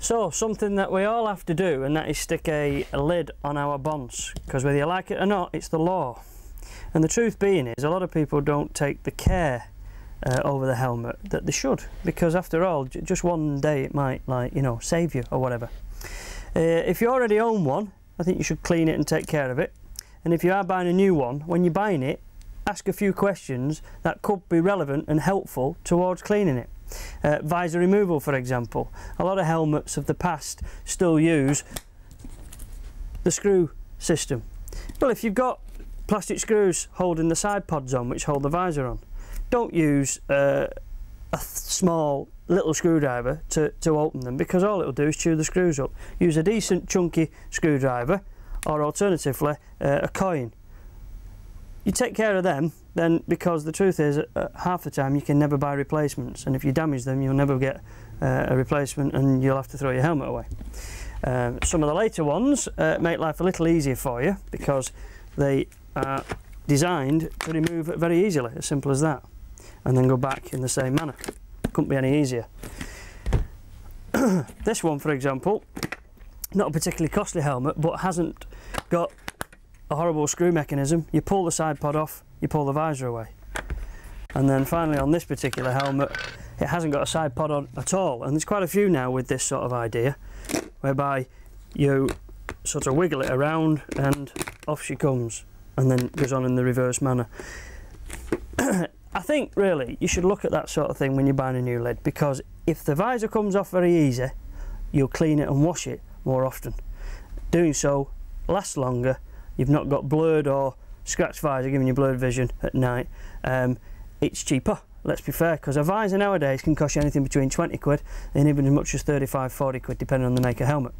So, something that we all have to do, and that is stick a, a lid on our bonds, because whether you like it or not, it's the law. And the truth being is, a lot of people don't take the care uh, over the helmet that they should, because after all, just one day it might, like, you know, save you or whatever. Uh, if you already own one, I think you should clean it and take care of it. And if you are buying a new one, when you're buying it, ask a few questions that could be relevant and helpful towards cleaning it. Uh, visor removal, for example. A lot of helmets of the past still use the screw system. Well, if you've got plastic screws holding the side pods on, which hold the visor on, don't use uh, a small little screwdriver to, to open them because all it'll do is chew the screws up. Use a decent chunky screwdriver or alternatively uh, a coin you take care of them then because the truth is uh, half the time you can never buy replacements and if you damage them you'll never get uh, a replacement and you'll have to throw your helmet away. Um, some of the later ones uh, make life a little easier for you because they are designed to remove very easily, as simple as that, and then go back in the same manner. Couldn't be any easier. this one, for example, not a particularly costly helmet, but hasn't got a horrible screw mechanism. You pull the side pod off, you pull the visor away. And then finally on this particular helmet, it hasn't got a side pod on at all. And there's quite a few now with this sort of idea, whereby you sort of wiggle it around and off she comes and then goes on in the reverse manner. I think really you should look at that sort of thing when you're buying a new lid because if the visor comes off very easy, you'll clean it and wash it more often. Doing so lasts longer you've not got blurred or scratch visor giving you blurred vision at night, um, it's cheaper. Let's be fair, because a visor nowadays can cost you anything between 20 quid and even as much as 35, 40 quid, depending on the make of helmet.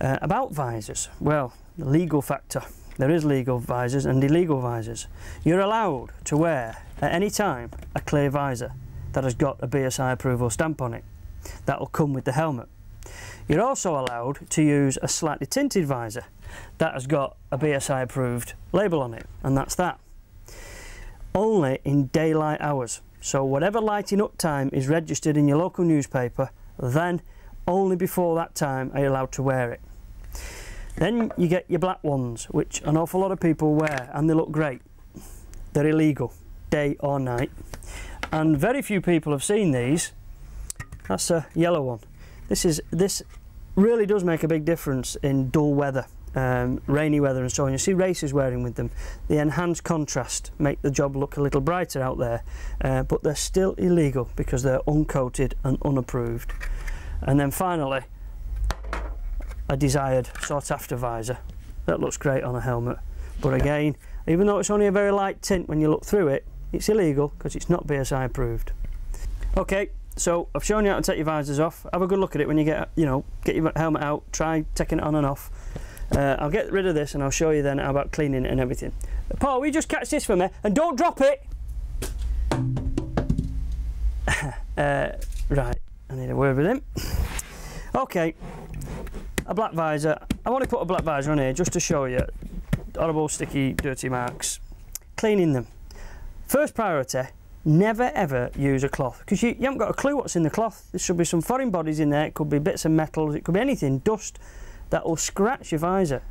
Uh, about visors, well, the legal factor. There is legal visors and illegal visors. You're allowed to wear at any time a clear visor that has got a BSI approval stamp on it. That will come with the helmet. You're also allowed to use a slightly tinted visor that has got a BSI approved label on it and that's that. Only in daylight hours. So whatever lighting up time is registered in your local newspaper, then only before that time are you allowed to wear it. Then you get your black ones, which an awful lot of people wear and they look great. They're illegal, day or night. And very few people have seen these. That's a yellow one. This is this really does make a big difference in dull weather, um, rainy weather and so on. You see racers wearing with them. The enhanced contrast make the job look a little brighter out there, uh, but they're still illegal because they're uncoated and unapproved. And then finally, a desired sought after visor. That looks great on a helmet. But again, even though it's only a very light tint when you look through it, it's illegal because it's not BSI approved. Okay, so I've shown you how to take your visors off. Have a good look at it when you get, you know, get your helmet out. Try taking it on and off. Uh, I'll get rid of this and I'll show you then how about cleaning it and everything. Paul, you just catch this for me and don't drop it? uh, right, I need a word with him. Okay, a black visor. I want to put a black visor on here just to show you horrible sticky dirty marks. Cleaning them. First priority, never ever use a cloth because you, you haven't got a clue what's in the cloth. There should be some foreign bodies in there, it could be bits of metals, it could be anything, dust that will scratch your visor.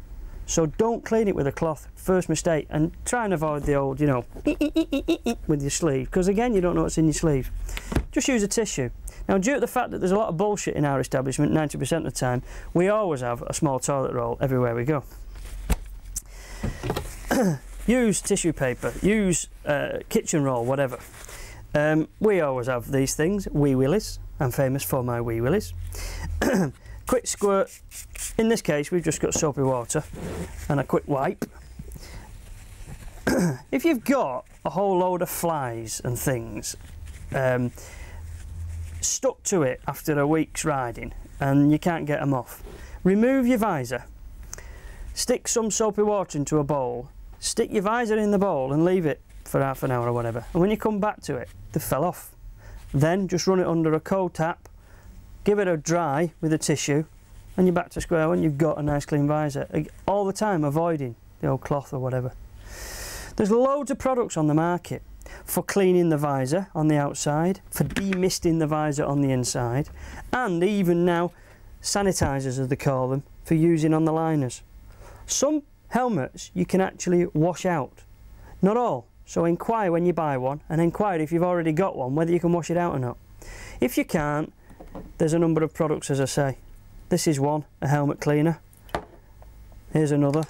So don't clean it with a cloth, first mistake, and try and avoid the old, you know, with your sleeve, because again, you don't know what's in your sleeve. Just use a tissue. Now, due to the fact that there's a lot of bullshit in our establishment, 90% of the time, we always have a small toilet roll everywhere we go. use tissue paper, use uh, kitchen roll, whatever. Um, we always have these things, wee willies. I'm famous for my wee willies. quick squirt. In this case, we've just got soapy water and a quick wipe. if you've got a whole load of flies and things um, stuck to it after a week's riding and you can't get them off, remove your visor, stick some soapy water into a bowl, stick your visor in the bowl and leave it for half an hour or whatever. And when you come back to it, they fell off. Then just run it under a cold tap give it a dry with a tissue and you're back to square one you've got a nice clean visor all the time avoiding the old cloth or whatever there's loads of products on the market for cleaning the visor on the outside for demisting the visor on the inside and even now sanitizers as they call them for using on the liners. Some helmets you can actually wash out, not all. So inquire when you buy one and inquire if you've already got one whether you can wash it out or not. If you can't, there's a number of products as I say. This is one, a helmet cleaner. Here's another.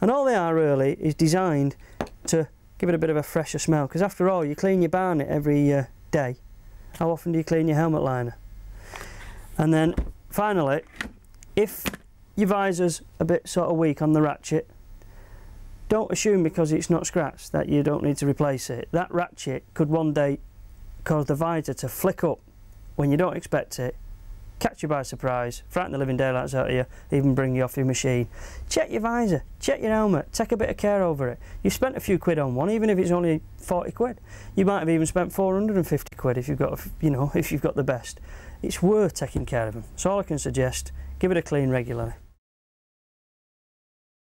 And all they are really is designed to give it a bit of a fresher smell because after all you clean your barnet every uh, day. How often do you clean your helmet liner? And then finally, if your visor's a bit sort of weak on the ratchet, don't assume because it's not scratched that you don't need to replace it. That ratchet could one day cause the visor to flick up when you don't expect it catch you by surprise, frighten the living daylights out of you, even bring you off your machine. Check your visor, check your helmet, take a bit of care over it. You've spent a few quid on one, even if it's only 40 quid. You might have even spent 450 quid if you've got, you know, if you've got the best. It's worth taking care of them. That's all I can suggest. Give it a clean regularly.